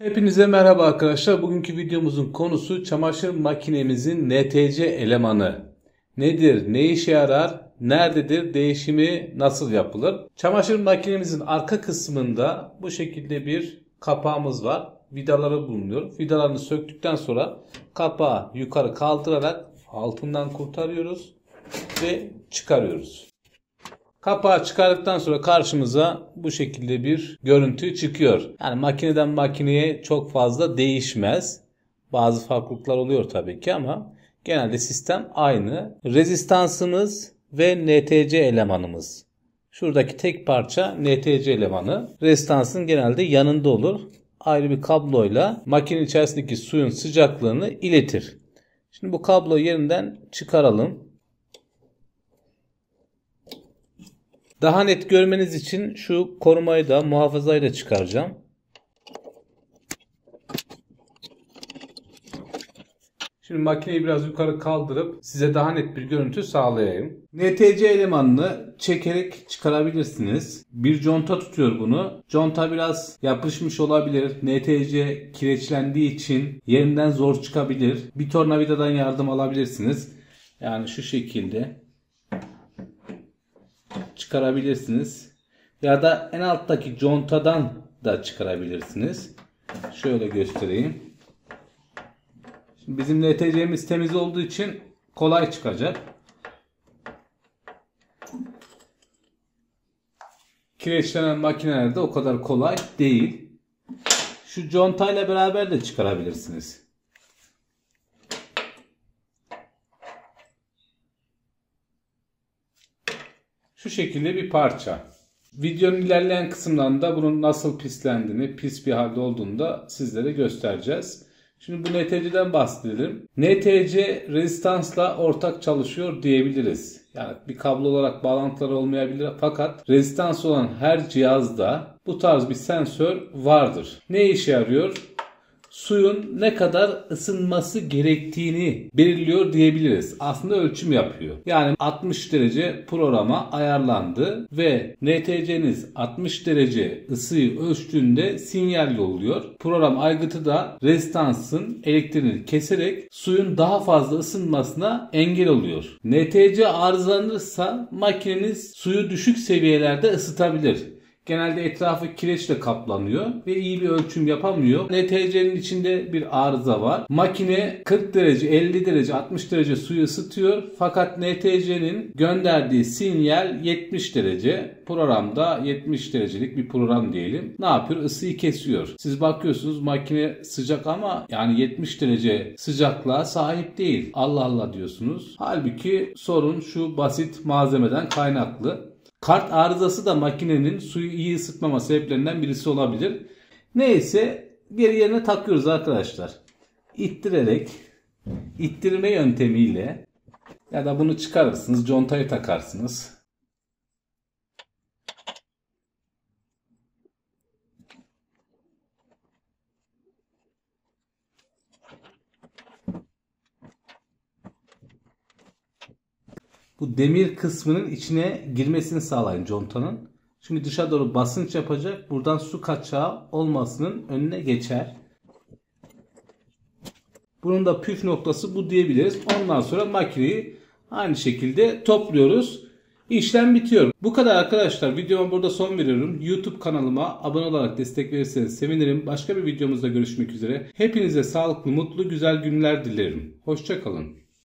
Hepinize merhaba arkadaşlar. Bugünkü videomuzun konusu çamaşır makinemizin NTC elemanı. Nedir, ne işe yarar, nerededir, değişimi nasıl yapılır? Çamaşır makinemizin arka kısmında bu şekilde bir kapağımız var. Vidaları bulunuyor. Vidalarını söktükten sonra kapağı yukarı kaldırarak altından kurtarıyoruz ve çıkarıyoruz. Kapağı çıkardıktan sonra karşımıza bu şekilde bir görüntü çıkıyor. Yani makineden makineye çok fazla değişmez. Bazı farklılıklar oluyor tabii ki ama genelde sistem aynı. Rezistansımız ve NTC elemanımız. Şuradaki tek parça NTC elemanı. Rezistansın genelde yanında olur. Ayrı bir kabloyla makinenin içerisindeki suyun sıcaklığını iletir. Şimdi bu kabloyu yerinden çıkaralım. Daha net görmeniz için şu korumayı da muhafazayı da çıkaracağım. Şimdi makineyi biraz yukarı kaldırıp size daha net bir görüntü sağlayayım. NTC elemanını çekerek çıkarabilirsiniz. Bir conta tutuyor bunu. Conta biraz yapışmış olabilir. NTC kireçlendiği için yerinden zor çıkabilir. Bir tornavidadan yardım alabilirsiniz. Yani şu şekilde çıkarabilirsiniz. Ya da en alttaki contadan da çıkarabilirsiniz. Şöyle göstereyim. Şimdi bizim NTC'miz temiz olduğu için kolay çıkacak. Kireçlenen makinelerde o kadar kolay değil. Şu contayla beraber de çıkarabilirsiniz. Şu şekilde bir parça. Videonun ilerleyen kısımlarında bunun nasıl pislendiğini, pis bir halde olduğunu da sizlere göstereceğiz. Şimdi bu NTC'den bahsedelim. NTC rezistansla ortak çalışıyor diyebiliriz. Yani bir kablo olarak bağlantıları olmayabilir fakat rezistans olan her cihazda bu tarz bir sensör vardır. Ne işe yarıyor? Suyun ne kadar ısınması gerektiğini belirliyor diyebiliriz. Aslında ölçüm yapıyor. Yani 60 derece programa ayarlandı ve NTC'niz 60 derece ısıyı ölçtüğünde sinyal yolluyor. Program aygıtı da rezistansın elektriğini keserek suyun daha fazla ısınmasına engel oluyor. NTC arızalanırsa makineniz suyu düşük seviyelerde ısıtabilir. Genelde etrafı kireçle kaplanıyor ve iyi bir ölçüm yapamıyor. NTC'nin içinde bir arıza var. Makine 40 derece, 50 derece, 60 derece suyu ısıtıyor. Fakat NTC'nin gönderdiği sinyal 70 derece. Programda 70 derecelik bir program diyelim. Ne yapıyor? Isıyı kesiyor. Siz bakıyorsunuz makine sıcak ama yani 70 derece sıcaklığa sahip değil. Allah Allah diyorsunuz. Halbuki sorun şu basit malzemeden kaynaklı. Kart arızası da makinenin suyu iyi ısıtmama sebeplerinden birisi olabilir. Neyse geri yerine takıyoruz arkadaşlar. İttirerek ittirme yöntemiyle ya da bunu çıkarırsınız contayı takarsınız. Bu demir kısmının içine girmesini sağlayın contanın. Çünkü dışa doğru basınç yapacak. Buradan su kaçağı olmasının önüne geçer. Bunun da püf noktası bu diyebiliriz. Ondan sonra makineyi aynı şekilde topluyoruz. İşlem bitiyor. Bu kadar arkadaşlar. Videoma burada son veriyorum. YouTube kanalıma abone olarak destek verirseniz sevinirim. Başka bir videomuzda görüşmek üzere. Hepinize sağlıklı, mutlu, güzel günler dilerim. Hoşçakalın.